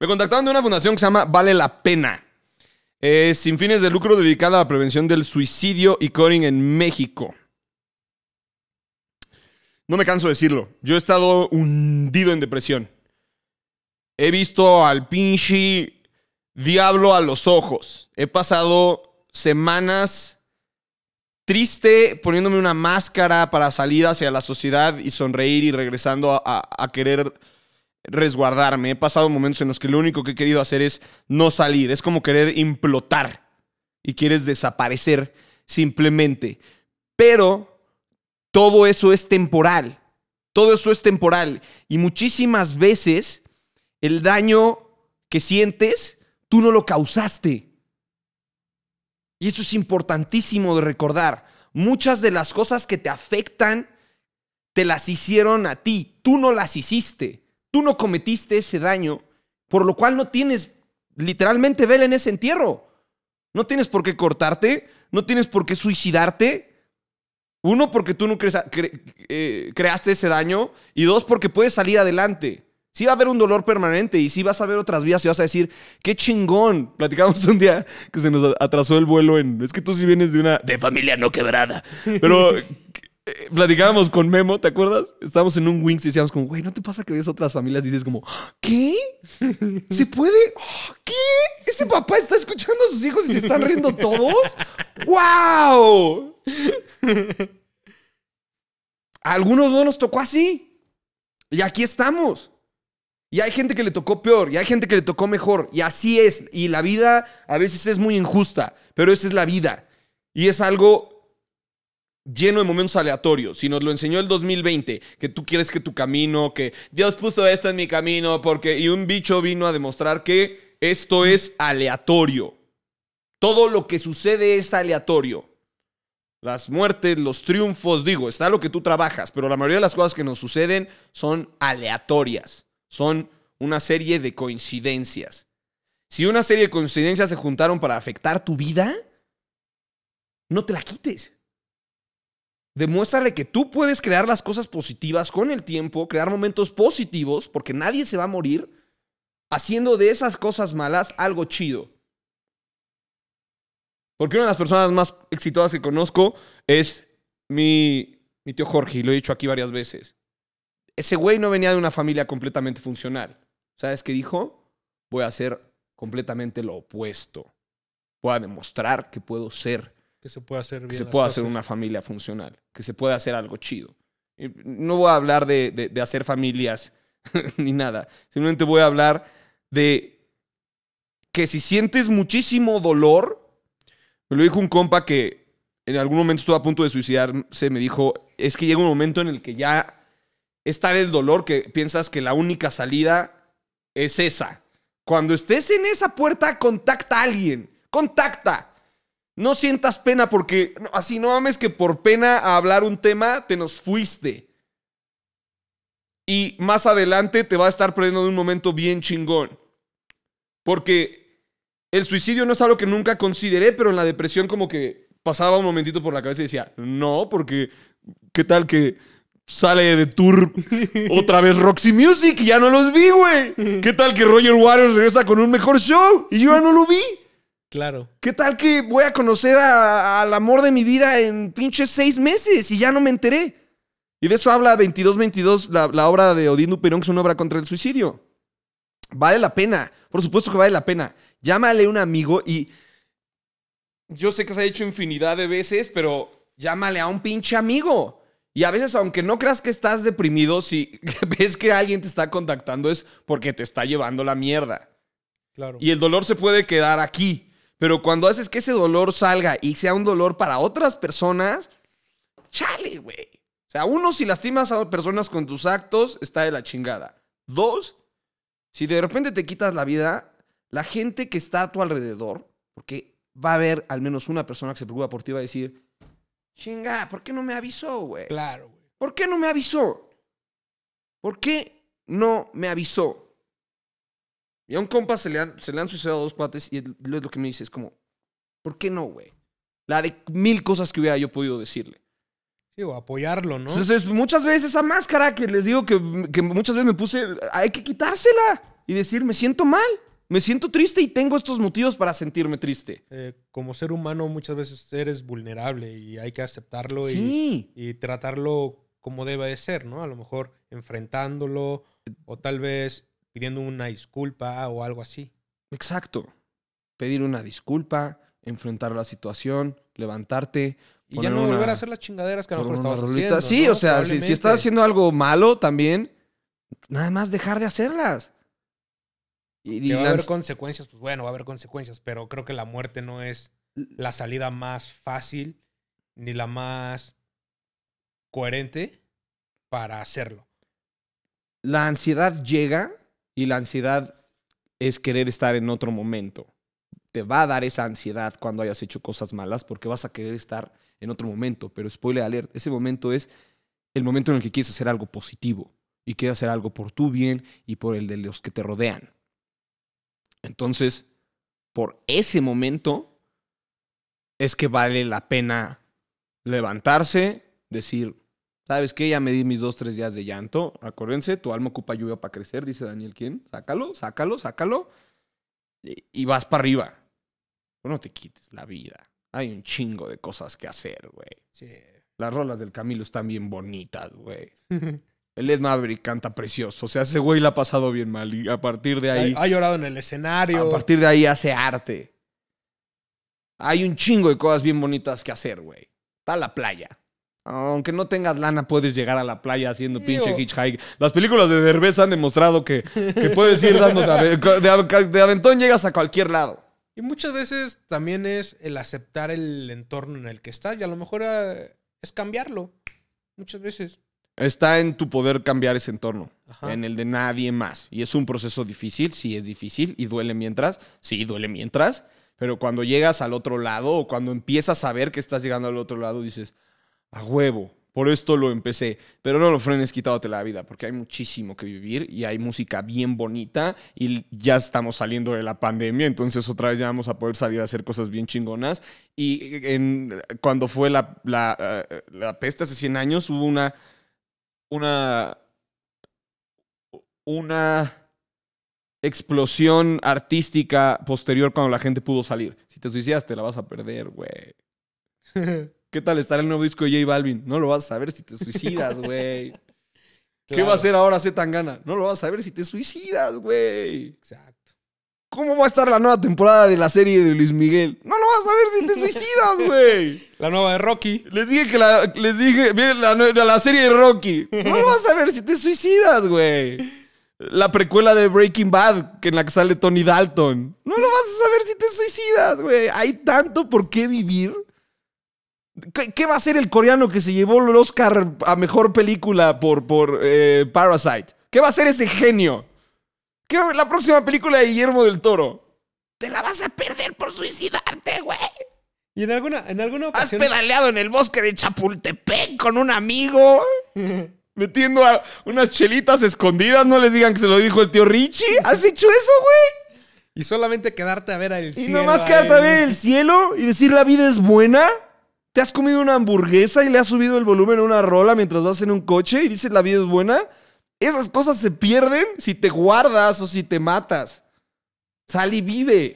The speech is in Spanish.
Me contactaron de una fundación que se llama Vale la Pena. Sin fines de lucro dedicada a la prevención del suicidio y coding en México. No me canso de decirlo. Yo he estado hundido en depresión. He visto al pinche diablo a los ojos. He pasado semanas triste poniéndome una máscara para salir hacia la sociedad y sonreír y regresando a querer resguardarme. He pasado momentos en los que lo único que he querido hacer es no salir. Es como querer implotar y quieres desaparecer simplemente. Pero todo eso es temporal. Todo eso es temporal. Y muchísimas veces el daño que sientes, tú no lo causaste. Y eso es importantísimo de recordar. Muchas de las cosas que te afectan, te las hicieron a ti. Tú no las hiciste. Tú no cometiste ese daño, por lo cual no tienes literalmente vela en ese entierro. No tienes por qué cortarte, no tienes por qué suicidarte. Uno, porque tú no eh, creaste ese daño. Y dos, porque puedes salir adelante. Sí va a haber un dolor permanente y sí vas a ver otras vías y vas a decir, qué chingón. Platicamos un día que se nos atrasó el vuelo en... Es que tú sí vienes de una... De familia no quebrada. Pero eh, platicábamos con Memo, ¿te acuerdas? Estábamos en un Wings y decíamos como, güey, ¿no te pasa que ves otras familias y dices como, ¿qué? ¿Se puede? ¿Qué? ¿Ese papá está escuchando a sus hijos y se están riendo todos? ¡Wow! Algunos no nos tocó así. Y aquí estamos. Y hay gente que le tocó peor, y hay gente que le tocó mejor, y así es. Y la vida a veces es muy injusta, pero esa es la vida. Y es algo lleno de momentos aleatorios. Si nos lo enseñó el 2020, que tú quieres que tu camino, que Dios puso esto en mi camino, porque y un bicho vino a demostrar que esto es aleatorio. Todo lo que sucede es aleatorio. Las muertes, los triunfos, digo, está lo que tú trabajas, pero la mayoría de las cosas que nos suceden son aleatorias. Son una serie de coincidencias. Si una serie de coincidencias se juntaron para afectar tu vida, no te la quites. Demuéstrale que tú puedes crear las cosas positivas con el tiempo, crear momentos positivos, porque nadie se va a morir haciendo de esas cosas malas algo chido. Porque una de las personas más exitosas que conozco es mi, mi tío Jorge, y lo he dicho aquí varias veces. Ese güey no venía de una familia completamente funcional. ¿Sabes qué dijo? Voy a hacer completamente lo opuesto. Voy a demostrar que puedo ser que se pueda hacer bien. Que se pueda hacer una familia funcional, que se pueda hacer algo chido. No voy a hablar de, de, hacer familias ni nada. Simplemente voy a hablar de que si sientes muchísimo dolor, me lo dijo un compa que en algún momento estuvo a punto de suicidarse, me dijo, es que llega un momento en el que ya está el dolor que piensas que la única salida es esa. Cuando estés en esa puerta, contacta a alguien, contacta. No sientas pena porque así no mames que por pena a hablar un tema te nos fuiste. Y más adelante te va a estar perdiendo de un momento bien chingón. Porque el suicidio no es algo que nunca consideré, pero en la depresión como que pasaba un momentito por la cabeza y decía, no, porque ¿qué tal que sale de tour otra vez Roxy Music y ya no los vi, güey? ¿Qué tal que Roger Waters regresa con un mejor show y yo ya no lo vi? Claro. ¿Qué tal que voy a conocer al amor de mi vida en pinches seis meses y ya no me enteré? Y de eso habla 2222, la, la obra de Odín Duperón, que es una obra contra el suicidio. Vale la pena, por supuesto que vale la pena. Llámale a un amigo y yo sé que se ha hecho infinidad de veces, pero llámale a un pinche amigo. Y a veces, aunque no creas que estás deprimido, si ves que alguien te está contactando es porque te está llevando la mierda. Claro. Y el dolor se puede quedar aquí. Pero cuando haces que ese dolor salga y sea un dolor para otras personas, chale, güey. O sea, uno, si lastimas a personas con tus actos, está de la chingada. Dos, si de repente te quitas la vida, la gente que está a tu alrededor, porque va a haber al menos una persona que se preocupa por ti, va a decir, chinga, ¿por qué no me avisó, güey? Claro, güey. ¿Por qué no me avisó? ¿Por qué no me avisó? Y a un compa se le han, se le han sucedido dos cuates y lo que me dice es como, ¿por qué no, güey? La de mil cosas que hubiera yo podido decirle. Sí, o apoyarlo, ¿no? Entonces, muchas veces esa máscara que les digo que, que muchas veces me puse, hay que quitársela. y decir, me siento mal, me siento triste y tengo estos motivos para sentirme triste. Eh, como ser humano muchas veces eres vulnerable y hay que aceptarlo y, y tratarlo como debe de ser, ¿no? A lo mejor enfrentándolo o tal vez pidiendo una disculpa o algo así. exacto. Pedir una disculpa, enfrentar la situación, levantarte. Y ya no volver a hacer las chingaderas que a lo mejor estabas haciendo. Sí, ¿no? o sea, si, estás haciendo algo malo también, nada más dejar de hacerlas. Y, Que va a haber consecuencias, pues bueno, va a haber consecuencias, pero creo que la muerte no es la salida más fácil ni la más coherente para hacerlo. la ansiedad llega y la ansiedad es querer estar en otro momento. Te va a dar esa ansiedad cuando hayas hecho cosas malas porque vas a querer estar en otro momento. Pero spoiler alert, ese momento es el momento en el que quieres hacer algo positivo y quieres hacer algo por tu bien y por el de los que te rodean. Entonces, por ese momento es que vale la pena levantarse, decir, ¿sabes qué? Ya me di mis dos, tres días de llanto. Acuérdense, tu alma ocupa lluvia para crecer, dice Daniel ¿Quién? Sácalo, sácalo, sácalo. Y, y vas para arriba. Pero no te quites la vida. Hay un chingo de cosas que hacer, güey. Sí. Las rolas del Camilo están bien bonitas, güey. El Ed Maverick canta precioso. O sea, ese güey la ha pasado bien mal. Y a partir de ahí. ha, ha llorado en el escenario. A partir de ahí hace arte. Hay un chingo de cosas bien bonitas que hacer, güey. Está la playa. Aunque no tengas lana, puedes llegar a la playa haciendo pinche hitchhike. Las películas de Derbez han demostrado que, que puedes ir dando de, ave- de ave- de aventón, llegas a cualquier lado. Y muchas veces también es el aceptar el entorno en el que estás y a lo mejor eh, es cambiarlo. Muchas veces. Está en tu poder cambiar ese entorno, Ajá. en el de nadie más. Y es un proceso difícil, sí es difícil, y duele mientras, sí duele mientras, pero cuando llegas al otro lado o cuando empiezas a ver que estás llegando al otro lado, dices, a huevo, por esto lo empecé. Pero no lo frenes quitándote la vida, porque hay muchísimo que vivir y hay música bien bonita y ya estamos saliendo de la pandemia, entonces otra vez ya vamos a poder salir a hacer cosas bien chingonas. Y cuando fue la, la, eh, peste hace 100 años, hubo una una una explosión artística posterior cuando la gente pudo salir. Si te suicidas, te la vas a perder, güey. ¿Qué tal estar el nuevo disco de J Balvin? No lo vas a saber si te suicidas, güey. ¿Qué va a hacer ahora Z Tangana? No lo vas a saber si te suicidas, güey. Exacto. ¿Cómo va a estar la nueva temporada de la serie de Luis Miguel? No lo vas a ver si te suicidas, güey. La nueva de Rocky. Les dije que la. Les dije. Miren la, la serie de Rocky. No lo vas a ver si te suicidas, güey. La precuela de Breaking Bad, que en la que sale Tony Dalton. No lo vas a saber si te suicidas, güey. Hay tanto por qué vivir. ¿Qué, qué va a hacer el coreano que se llevó el Oscar a mejor película por, por eh, Parasite? ¿Qué va a hacer ese genio? ¿Qué va- la próxima película de Guillermo del Toro? Te la vas a perder por suicidarte, güey. Y en alguna, en alguna Has ocasión. pedaleado en el bosque de Chapultepec con un amigo. Metiendo a unas chelitas escondidas. No les digan que se lo dijo el tío Richie. ¿Has hecho eso, güey? y solamente quedarte a ver Y cielo. nomás quedarte a ver el cielo y decir la vida es buena. ¿Te has comido una hamburguesa y le has subido el volumen a una rola mientras vas en un coche y dices la vida es buena? Esas cosas se pierden si te guardas o si te matas. Sal y vive.